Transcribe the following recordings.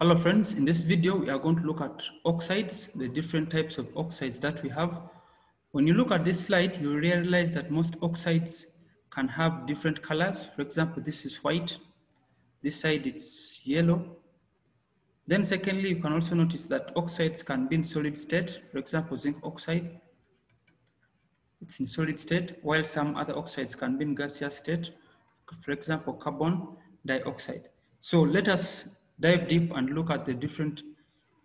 Hello friends, in this video we are going to look at oxides, the different types of oxides that we have. When you look at this slide, you realize that most oxides can have different colors. For example, this is white, this side it's yellow. Then secondly, you can also notice that oxides can be in solid state. For example, zinc oxide, it's in solid state, while some other oxides can be in gaseous state. For example, carbon dioxide. So let us dive deep and look at the different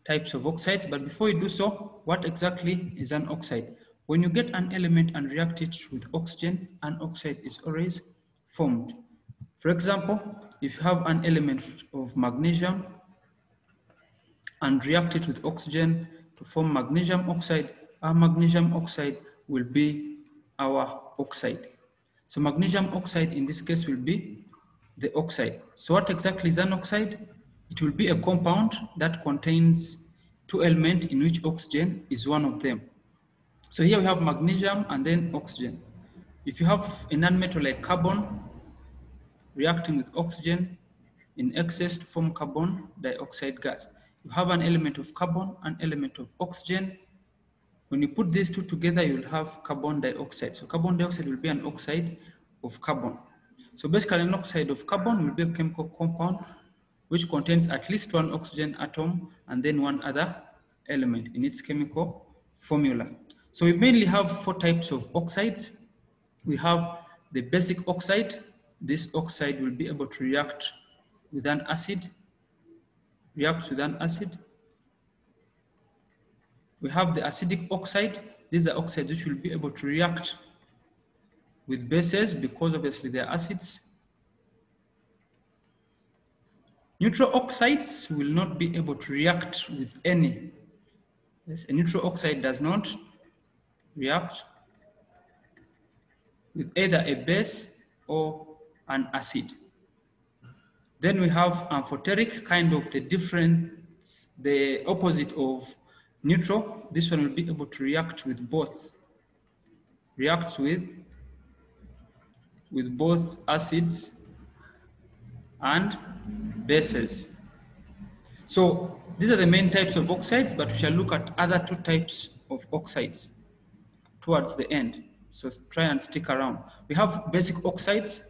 types of oxides. But before you do so, what exactly is an oxide? When you get an element and react it with oxygen, an oxide is always formed. For example, if you have an element of magnesium and react it with oxygen to form magnesium oxide, our magnesium oxide will be our oxide. So magnesium oxide in this case will be the oxide. So what exactly is an oxide? It will be a compound that contains two elements in which oxygen is one of them. So here we have magnesium and then oxygen. If you have a nonmetal like carbon reacting with oxygen in excess to form carbon dioxide gas, you have an element of carbon, an element of oxygen. When you put these two together, you'll have carbon dioxide. So carbon dioxide will be an oxide of carbon. So basically an oxide of carbon will be a chemical compound which contains at least one oxygen atom and then one other element in its chemical formula. So we mainly have four types of oxides. We have the basic oxide. This oxide will be able to react with an acid, react with an acid. We have the acidic oxide. These are oxides which will be able to react with bases because obviously they're acids. Neutral oxides will not be able to react with any. Yes, a neutral oxide does not react with either a base or an acid. Then we have amphoteric, kind of the different, the opposite of neutral. This one will be able to react with both. Reacts with, with both acids and bases. So these are the main types of oxides, but we shall look at other two types of oxides towards the end. So try and stick around. We have basic oxides.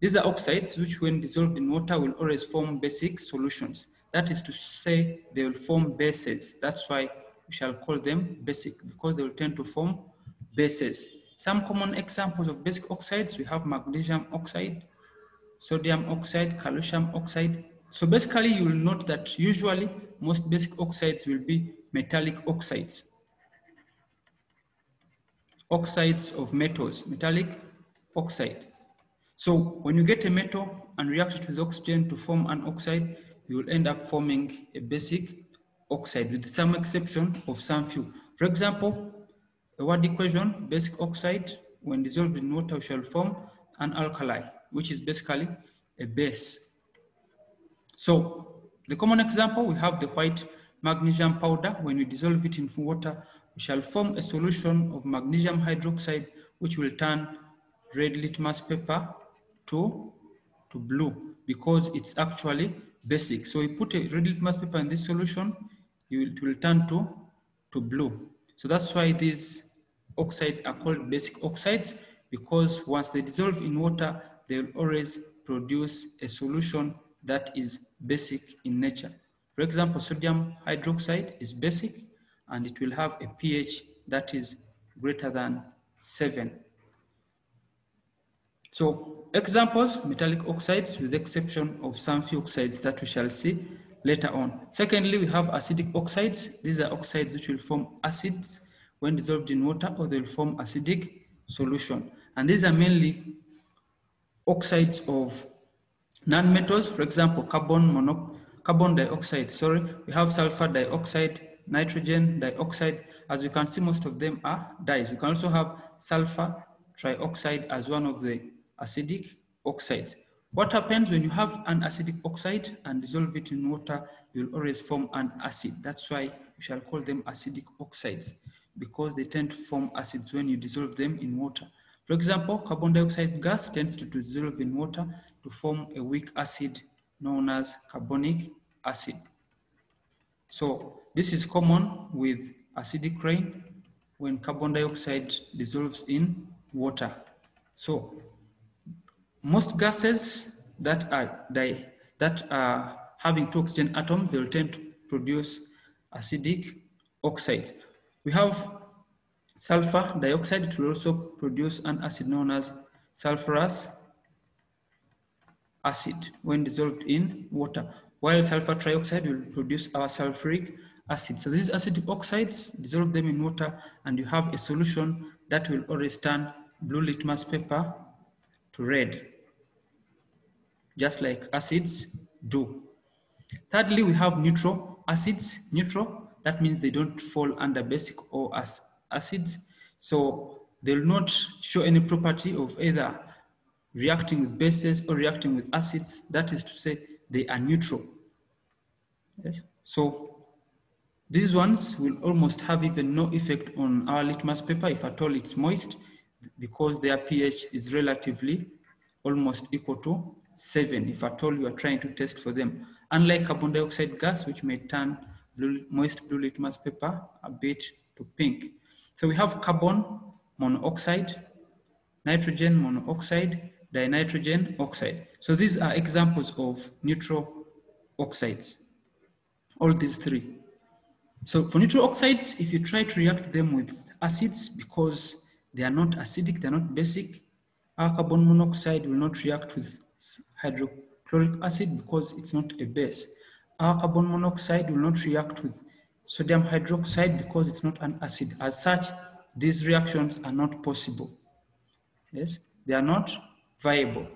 These are oxides which when dissolved in water will always form basic solutions. That is to say they will form bases. That's why we shall call them basic because they will tend to form bases. Some common examples of basic oxides, we have magnesium oxide, sodium oxide, calcium oxide. So basically you will note that usually most basic oxides will be metallic oxides. Oxides of metals, metallic oxides. So when you get a metal and react it with oxygen to form an oxide, you will end up forming a basic oxide with some exception of some few. For example, the word equation, basic oxide, when dissolved in water shall form an alkali, which is basically a base. So the common example, we have the white magnesium powder. When we dissolve it in water, we shall form a solution of magnesium hydroxide, which will turn red litmus paper to, to blue because it's actually basic. So we put a red litmus paper in this solution, it will turn to, to blue. So that's why these oxides are called basic oxides because once they dissolve in water, they will always produce a solution that is basic in nature. For example, sodium hydroxide is basic and it will have a pH that is greater than seven. So examples, metallic oxides with the exception of some few oxides that we shall see later on. Secondly, we have acidic oxides. These are oxides which will form acids when dissolved in water or they'll form acidic solution. And these are mainly oxides of nonmetals, for example, carbon monoxide, carbon dioxide, sorry, we have sulfur dioxide, nitrogen dioxide. As you can see, most of them are dyes. You can also have sulfur trioxide as one of the acidic oxides. What happens when you have an acidic oxide and dissolve it in water, you'll always form an acid. That's why we shall call them acidic oxides because they tend to form acids when you dissolve them in water. For example, carbon dioxide gas tends to dissolve in water to form a weak acid known as carbonic acid. So this is common with acidic rain when carbon dioxide dissolves in water. So most gases that are that are having two oxygen atoms, they'll tend to produce acidic oxides. We have sulfur dioxide, it will also produce an acid known as sulfurous acid when dissolved in water, while sulfur trioxide will produce our sulfuric acid. So these acidic oxides, dissolve them in water, and you have a solution that will always turn blue litmus paper to red, just like acids do. Thirdly, we have neutral acids. Neutral, that means they don't fall under basic or as acids. So they'll not show any property of either reacting with bases or reacting with acids. That is to say, they are neutral. Yes. So these ones will almost have even no effect on our litmus paper if at all it's moist because their pH is relatively almost equal to seven if at all you are trying to test for them. Unlike carbon dioxide gas, which may turn blue, moist blue litmus paper a bit to pink. So we have carbon monoxide, nitrogen monoxide, dinitrogen oxide. So these are examples of neutral oxides, all these three. So for neutral oxides, if you try to react them with acids because they are not acidic, they're not basic, our carbon monoxide will not react with hydrochloric acid because it's not a base. Our carbon monoxide will not react with sodium hydroxide because it's not an acid. As such, these reactions are not possible. Yes, they are not viable.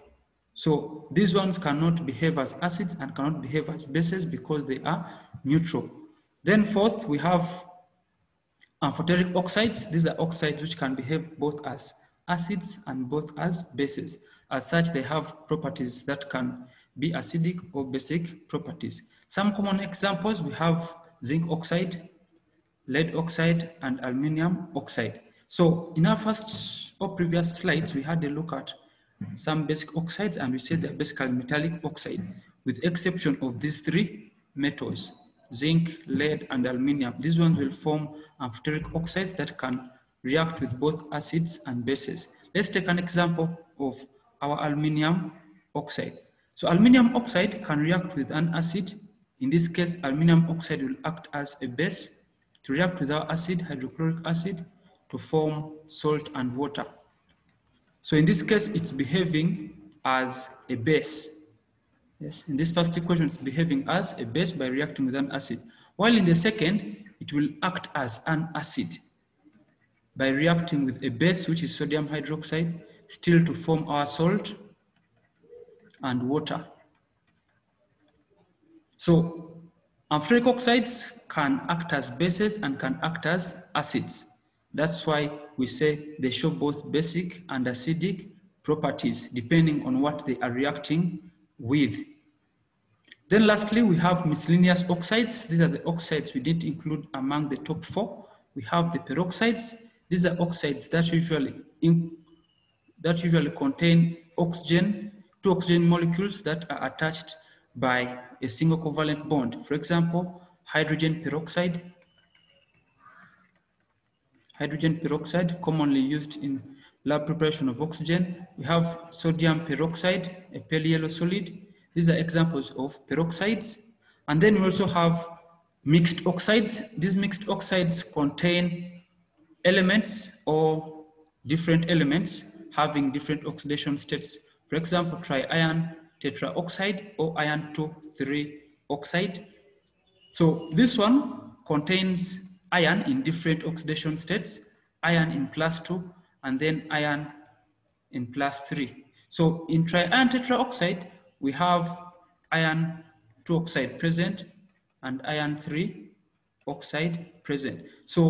So these ones cannot behave as acids and cannot behave as bases because they are neutral. Then fourth, we have amphoteric oxides. These are oxides which can behave both as acids and both as bases. As such, they have properties that can be acidic or basic properties. Some common examples, we have zinc oxide, lead oxide, and aluminium oxide. So in our first or previous slides, we had a look at some basic oxides and we say they're basically metallic oxide with exception of these three metals, zinc, lead, and aluminium. These ones will form amphoteric oxides that can react with both acids and bases. Let's take an example of our aluminium oxide. So aluminium oxide can react with an acid. In this case, aluminium oxide will act as a base to react with our acid, hydrochloric acid, to form salt and water. So in this case, it's behaving as a base. Yes, in this first equation, it's behaving as a base by reacting with an acid. While in the second, it will act as an acid by reacting with a base, which is sodium hydroxide, still to form our salt and water. So amphoteric oxides can act as bases and can act as acids. That's why we say they show both basic and acidic properties depending on what they are reacting with. Then lastly, we have miscellaneous oxides. These are the oxides we didn't include among the top four. We have the peroxides. These are oxides that usually in, that usually contain oxygen, two oxygen molecules that are attached by a single covalent bond. For example, hydrogen peroxide. Hydrogen peroxide, commonly used in lab preparation of oxygen. We have sodium peroxide, a pale yellow solid. These are examples of peroxides. And then we also have mixed oxides. These mixed oxides contain elements or different elements having different oxidation states. For example, tri-iron tetraoxide or iron 2,3 oxide. So this one contains iron in different oxidation states, iron in plus 2, and then iron in plus 3. So in tri-iron tetraoxide, we have iron 2 oxide present and iron 3 oxide present. So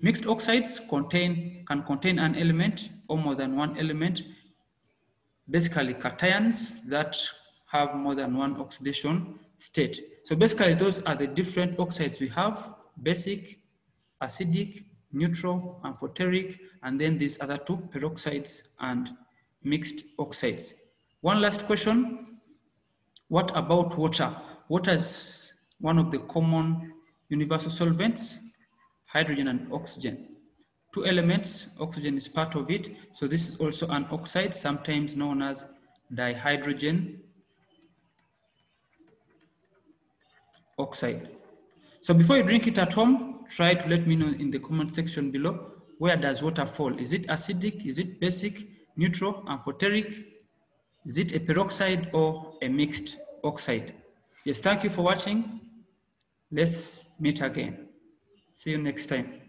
mixed oxides contain can contain an element or more than one element, basically cations that have more than one oxidation state. So basically those are the different oxides we have, basic, acidic, neutral, amphoteric, and then these other two, peroxides and mixed oxides. One last question. What about water? Water is one of the common universal solvents, hydrogen and oxygen. Two elements, oxygen is part of it. So this is also an oxide, sometimes known as dihydrogen oxide. So before you drink it at home, try to let me know in the comment section below, where does water fall? Is it acidic? Is it basic, neutral, amphoteric? Is it a peroxide or a mixed oxide? Yes, thank you for watching. Let's meet again. See you next time.